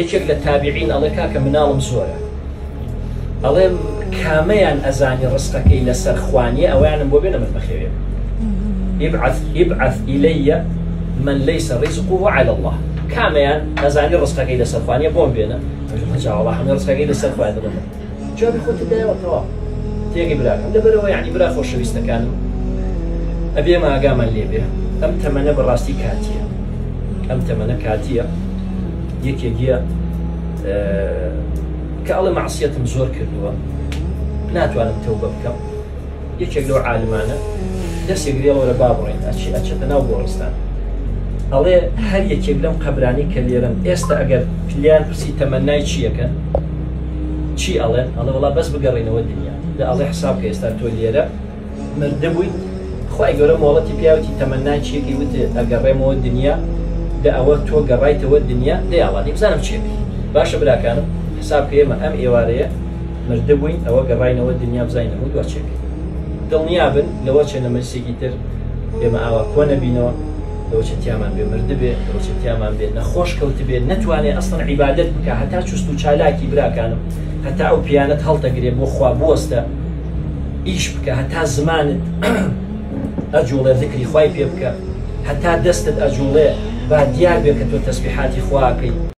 یەکێک لە الله كاك کاکە مناڵم الله كاميان کامەیان ئەزانی ڕستەکەی لەسەر خوانیە ئەویانم بۆ بێنە من بەخێوێ ابعث ابعث إلي من ليس رزقه على الله كاميان أزاني رزقك إلى سفانية بوم بينا رجع الله حمي رزقك إلى سفانية بنا جاب خوت الدنيا وتوا تيجي براك عند برا يعني برا خوش بيستكان أبي ما أقام اللي بيه أم تمنى براستي كاتية أم تمنى كاتية یەکێکە کە ئەڵێ معسیەتم زۆر کردووە ناتوانم تەو بە بکەم یەکێک لەو عالمانە دەستێکگرێەوە لە با بڕێن ئەچی ئەچێتە ناو گۆڕستان ئەڵێ هەر یەکێک لەم قەبرانی کە لێرن ئێستا ئەگەر پلیان پرسی تەمەنای چیەکە چی ئەڵێن ئەڵە وڵا بەس بگەڕینەوە دنیا لە ئەڵێ حساب کە ئێستا تۆ لێرە مردەبووی خی گەورە مۆڵەتی پیاوتی تەمەنای چیەکی وت ئەگەڕێمەوە دنیا لە ئەوە تۆ گەڕایتەوە دنیا دەیاڵانی بزانم چێ باشە براکانم حساب پێمە ئەم ئێوارەیە مردە بووین ئەوە گەڕینەوە دنیا بزانینەوە دوچێکی دڵنیابن لەوە چێ نەمەسێکی تر ئێمە ئاوا کۆ نەبینەوە لەوچە تیامان بێ مردە بێ لەوچە تیامان بێ نەخۆش کەوت بێ نتوانێت ئەسن عیبادت بکە هەتا چست و چالاکی براکانم هەتا ئەو پیانەت هەڵتەگرێ بۆ خوا بۆستە ئیش بکە هەتا زمانت ئەجوڵێ ذکری خی پێ بکە حتى دەستت ئەجوڵێ بعد ديار بێ کە تۆ تەسبیحاتی